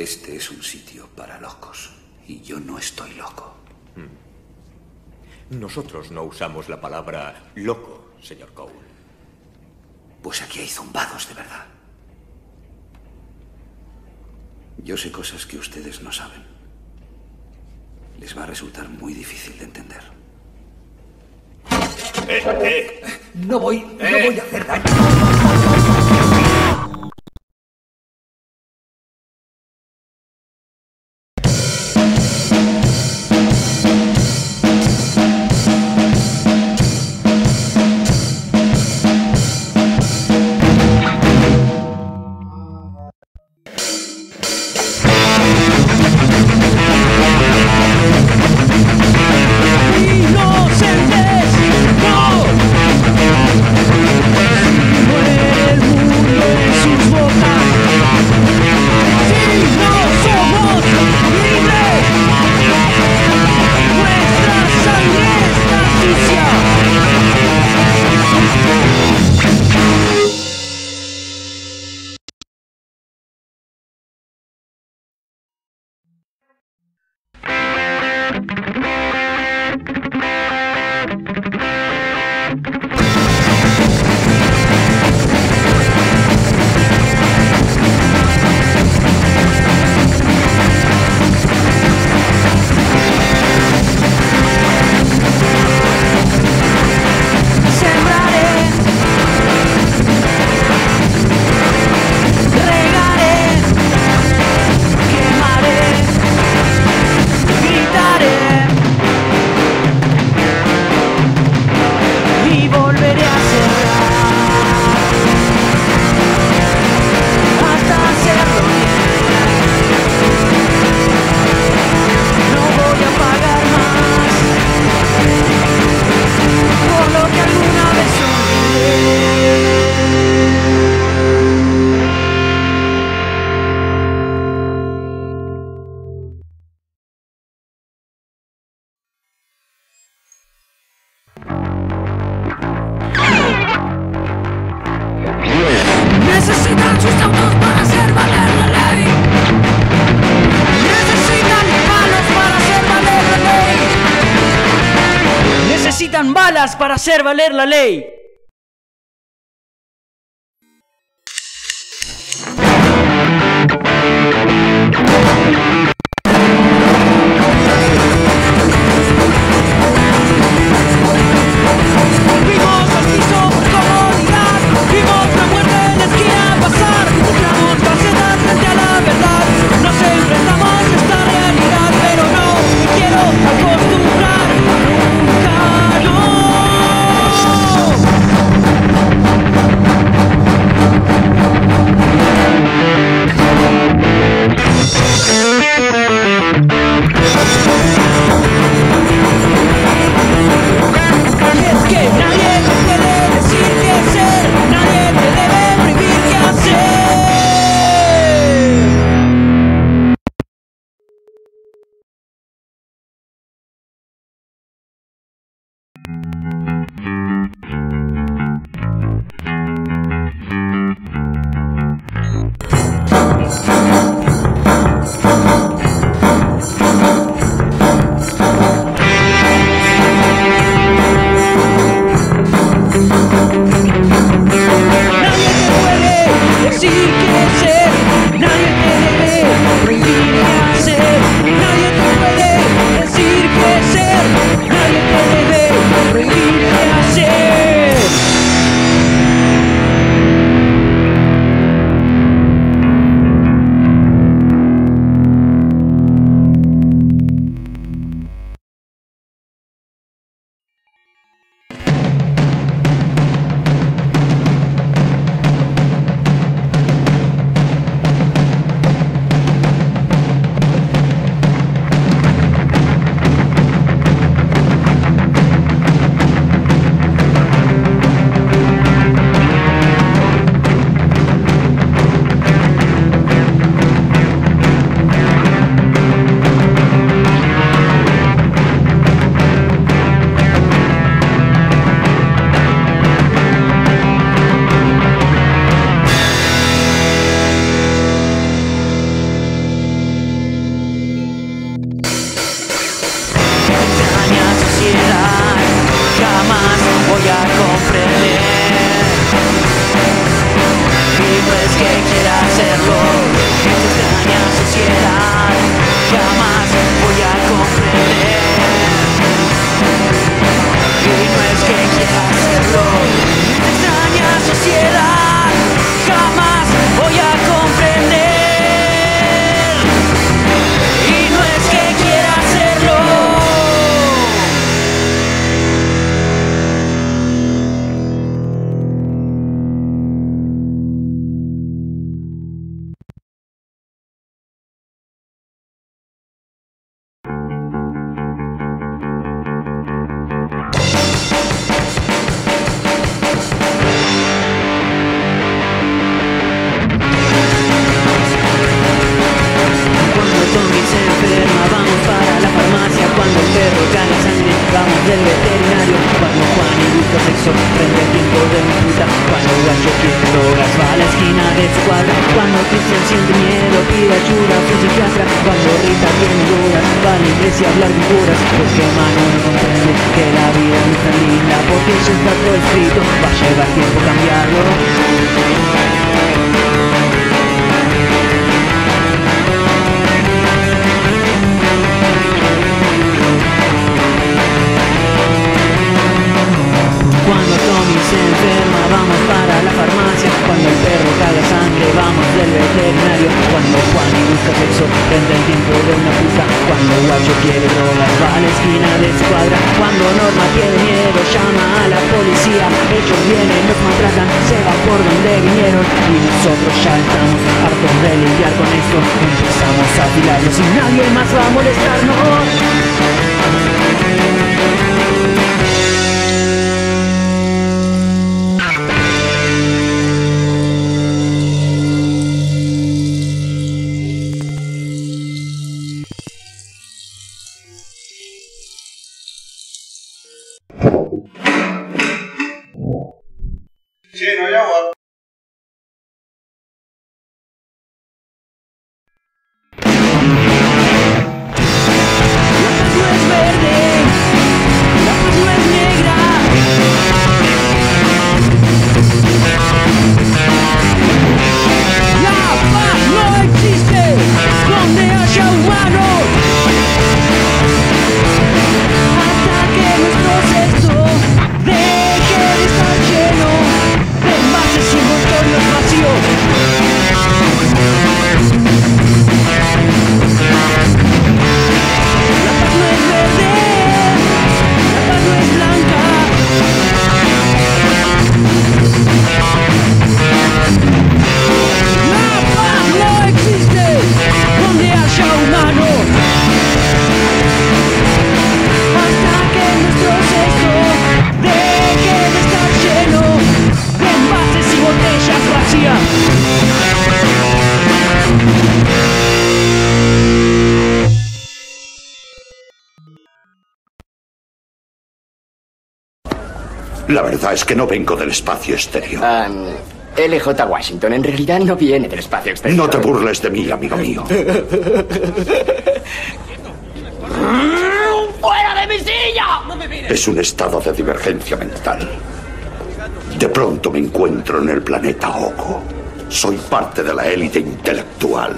Este es un sitio para locos. Y yo no estoy loco. Nosotros no usamos la palabra loco, señor Cole. Pues aquí hay zumbados de verdad. Yo sé cosas que ustedes no saben. Les va a resultar muy difícil de entender. ¡Eh, eh! No voy, no Eh. voy a hacer daño. Hacer valer la ley. A hablar figuras Porque Manu no comprende que la vida no es tan linda Porque ya está todo escrito, va a llevar tiempo cambiarlo Cuando Juan y busca sexo vende el tiempo de una puta Cuando Guacho quiere drogas va a la esquina de su cuadra Cuando Norma tiene miedo llama a la policía Ellos vienen, nos maltratan, se van por donde vinieron Y nosotros ya estamos hartos de lidiar con esto Empezamos a afilarnos y nadie más va a molestarnos La verdad es que no vengo del espacio exterior. LJ Washington en realidad no viene del espacio exterior. No te burles de mí, amigo mío. ¡Fuera de mi silla! Es un estado de divergencia mental. De pronto me encuentro en el planeta Oko. Soy parte de la élite intelectual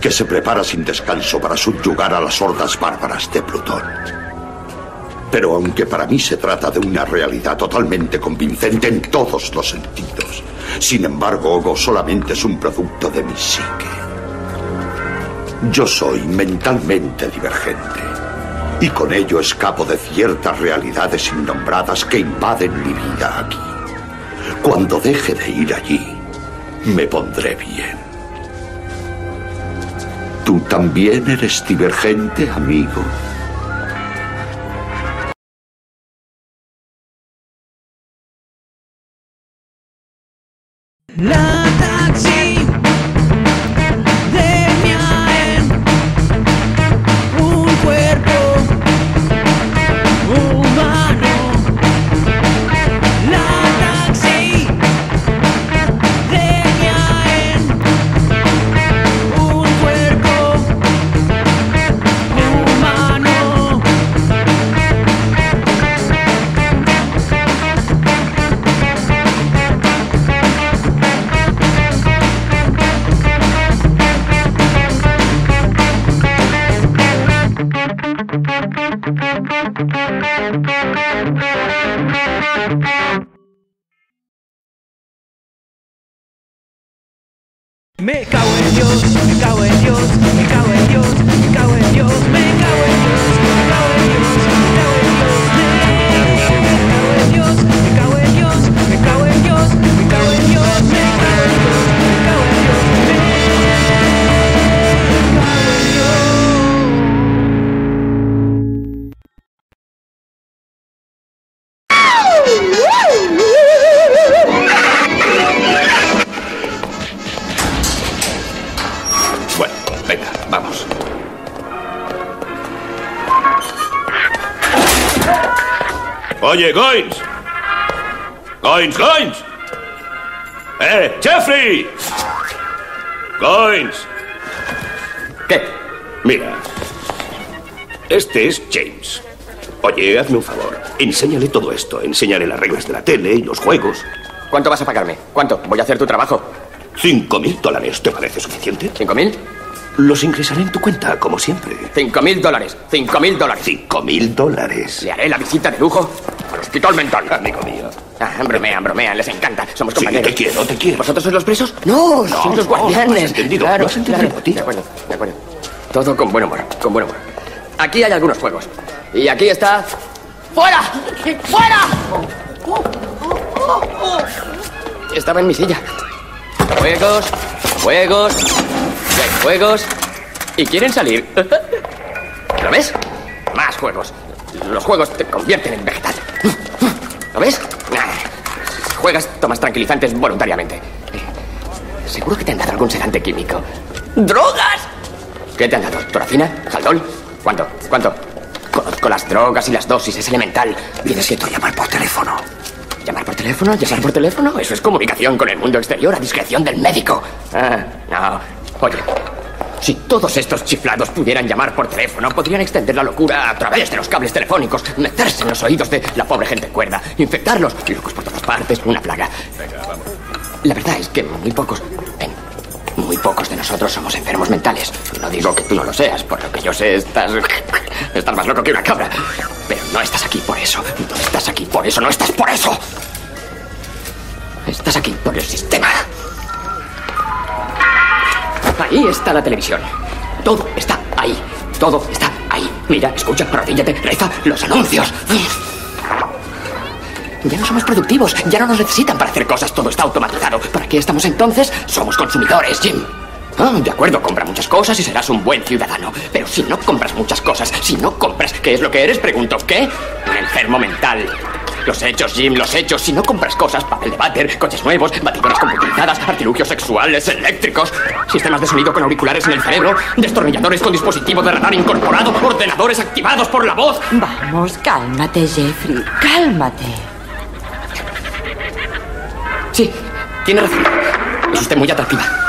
que se prepara sin descanso para subyugar a las hordas bárbaras de Plutón. Pero aunque para mí se trata de una realidad totalmente convincente en todos los sentidos, sin embargo, Ogo solamente es un producto de mi psique. Yo soy mentalmente divergente y con ello escapo de ciertas realidades innombradas que invaden mi vida aquí. Cuando deje de ir allí, me pondré bien. ¿Tú también eres divergente, amigo? La cago en Dios, me cago en Dios, me cago en Dios, me cago en Dios, me Goins, Goins. ¡Eh, Jeffrey! Coins. ¿Qué? Mira. Este es James. Oye, hazme un favor. Enséñale todo esto. Enséñale las reglas de la tele y los juegos. ¿Cuánto vas a pagarme? ¿Cuánto? Voy a hacer tu trabajo. ¿Cinco mil dólares te parece suficiente? ¿Cinco mil? Los ingresaré en tu cuenta, como siempre. Cinco mil dólares. Cinco mil dólares. Cinco mil dólares. Le haré la visita de lujo al hospital mental. Amigo mío. Ah, bromean, bromean, les encanta. Somos Sí, compañeros. te quiero, te quiero. ¿Vosotros sois los presos? No, No, sois los no, guardianes. has entendido, Claro, lo has entendido, claro. tío. De acuerdo, de acuerdo. Todo con buen humor, con buen humor. Aquí hay algunos juegos. Y aquí está... ¡Fuera! ¡Fuera! Estaba en mi silla. Juegos, juegos, hay juegos. ¿Y quieren salir? ¿Lo ves? Más juegos. Los juegos te convierten en vegetal. ¿Lo ves? Si juegas, tomas tranquilizantes voluntariamente. Seguro que te han dado algún sedante químico. ¡Drogas! ¿Qué te han dado? ¿Toracina? ¿Jaldol? ¿Cuánto? ¿Cuánto? Conozco las drogas y las dosis, es elemental. Que llamar por teléfono. ¿Llamar por teléfono? ¿Llamar por teléfono? Eso es comunicación con el mundo exterior a discreción del médico. Ah, no. Oye, si todos estos chiflados pudieran llamar por teléfono, podrían extender la locura a través de los cables telefónicos, meterse en los oídos de la pobre gente cuerda, infectarlos, locos por todas partes, una plaga. La verdad es que muy pocos... Ven, muy pocos de nosotros somos enfermos mentales. No digo que tú no lo seas, por lo que yo sé, estás... Estás más loco que una cabra. Pero no estás aquí por eso. No estás aquí por eso, no estás por eso. Estás aquí por el sistema. Ahí está la televisión. Todo está ahí. Todo está ahí. Mira, escucha, arrodíllate, reza los anuncios. Ya no somos productivos, ya no nos necesitan para hacer cosas, todo está automatizado. ¿Para qué estamos entonces? Somos consumidores, Jim. Ah, de acuerdo, compra muchas cosas y serás un buen ciudadano. Pero si no compras muchas cosas, si no compras, ¿qué es lo que eres? Pregunto, ¿qué? Un enfermo mental. Los hechos, Jim, los hechos. Si no compras cosas, papel de váter, coches nuevos, batidoras computarizadas, artilugios sexuales, eléctricos, sistemas de sonido con auriculares en el cerebro, destornilladores con dispositivo de radar incorporado, ordenadores activados por la voz. Vamos, cálmate, Jeffrey. Cálmate. Sí, tiene razón. Es usted muy atractiva.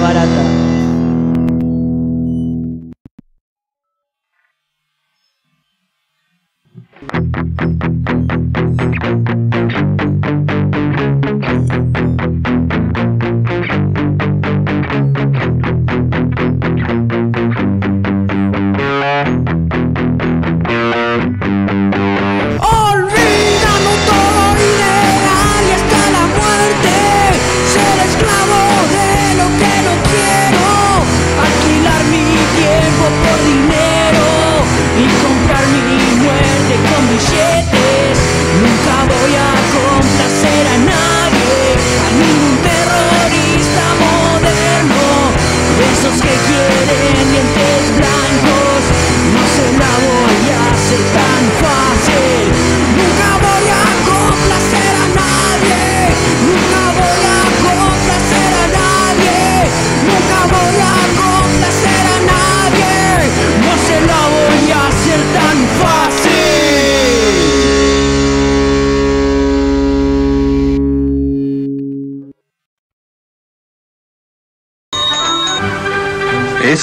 Barata.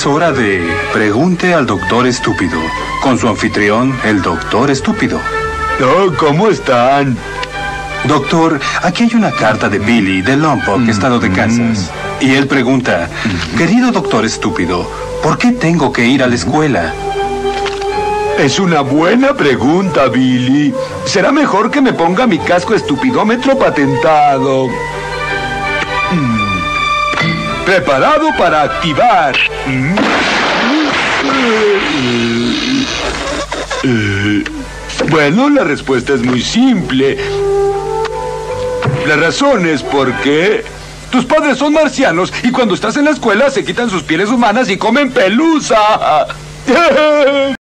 Es hora de Pregunte al Doctor Estúpido, con su anfitrión, el Doctor Estúpido. Oh, ¿cómo están? Doctor, aquí hay una carta de Billy, de Lompoc, estado de Kansas. Y él pregunta, querido Doctor Estúpido, ¿por qué tengo que ir a la escuela? Es una buena pregunta, Billy. Será mejor que me ponga mi casco estupidómetro patentado. Preparado para activar. Bueno, la respuesta es muy simple. La razón es porque tus padres son marcianos y cuando estás en la escuela se quitan sus pieles humanas y comen pelusa.